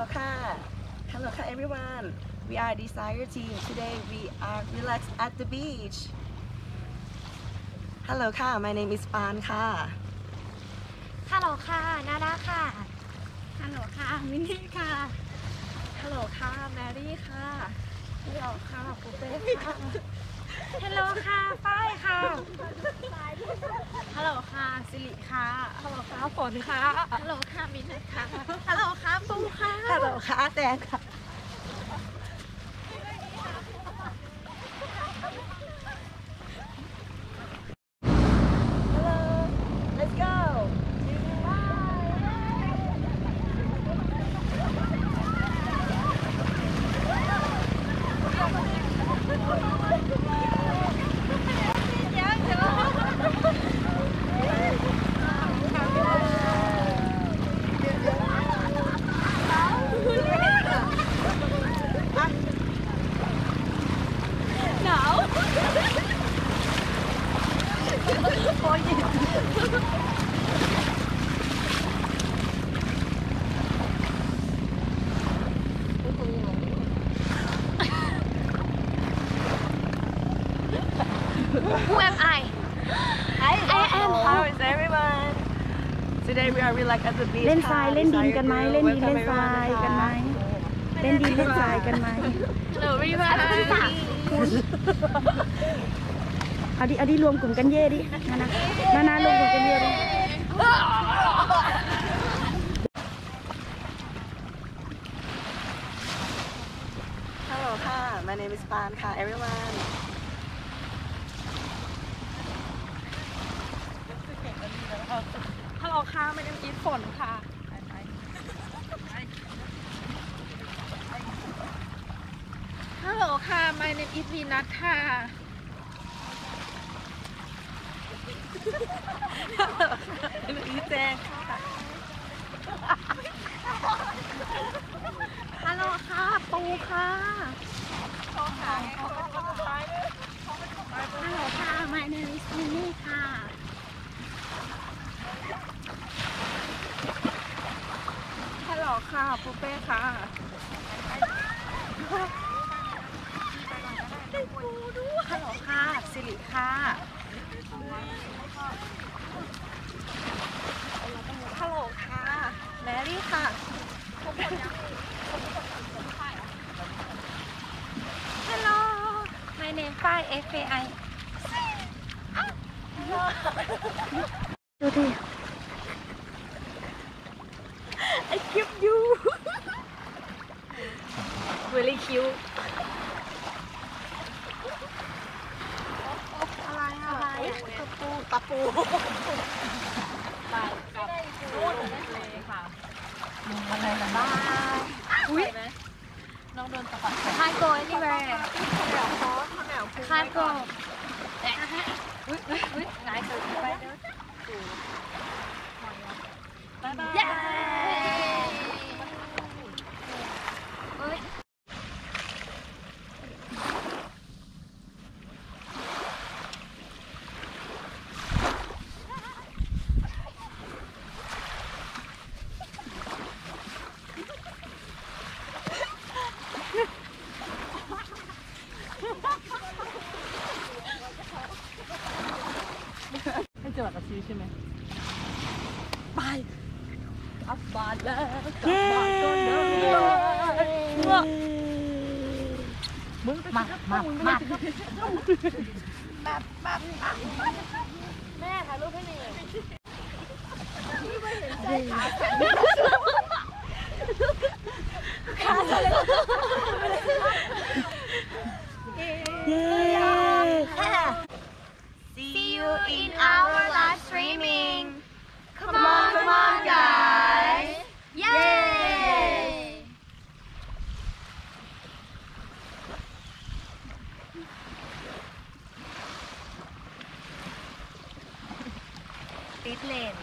Hello ค่ะ Hello ค่ะ everyone we are Desire team today we are relaxed at the beach Hello ค่ะ my name is ปานค่ะฮัลโหลค่ะนา ดาค่ะฮัลโหลค่ะมินนี่ค่ะฮัลโหลค่ะแมรี่ค่ะฮัลโหลค่ะปูเป้ค่ะฮัลโหลค่ะฝ้ายค่ะ ฮัลโหลค่ะสิริค่ะ ฮัลโหลค่ะฝนค่ะ ฮัลโหลค่ะมินท์ค่ะ ฮัลโหลค่ะปูค่ะ ฮัลโหลค่ะแตงค่ะ Who am I Hi I am how is everyone Today we are relaxed at the beach เล่นทรายค่ะเล่นดิน Desire กันไหม Group เล่นดิน Welcome เล่นทราย everyone กันไหมนะคะเล่นดินเล่นทรายกันไหมหนูรีบมาค่ะเอาดิเอาดิรวมกลุ่มกันเย่ดินานานานารวมกลุ่มกันเย่ดิฮัลโหลค่ะ my name is ปานค่ะ everyone ฮัลโหล ค่ะไม่ได้กินฝนค่ะฮัลโหลค่ะ my name is วีนัทค่ะฮัลโหลค่ะเนมอีแจงค่ะ ฮัลโหลค่ะ ปูค่ะ ฮัลโหลค่ะ my name is มินนี่ค่ะ ฮัล โหลค่ะปูเป้ค่ะฮัลโหลค่ะสิริค่ะฮัลโหลค่ะแมรี่ค่ะฮัลโหล my name ฝ้าย F A I ดูที I keep you really cute อะไรอะไรตะปูตะปู Can't go anywhere Can't go อุ้ยอุ้ยอุ้ยไหนเกิดไปเด้อ บ๊ายบาย เย้เอ้ย ให้เจอกับชีใช่ไหมไปกลับบ้านแล้วกลับบ้านก่อนเด้อมึงมามามาแม่ถ่ายรูปให้หน่อยเย้ ติดเลน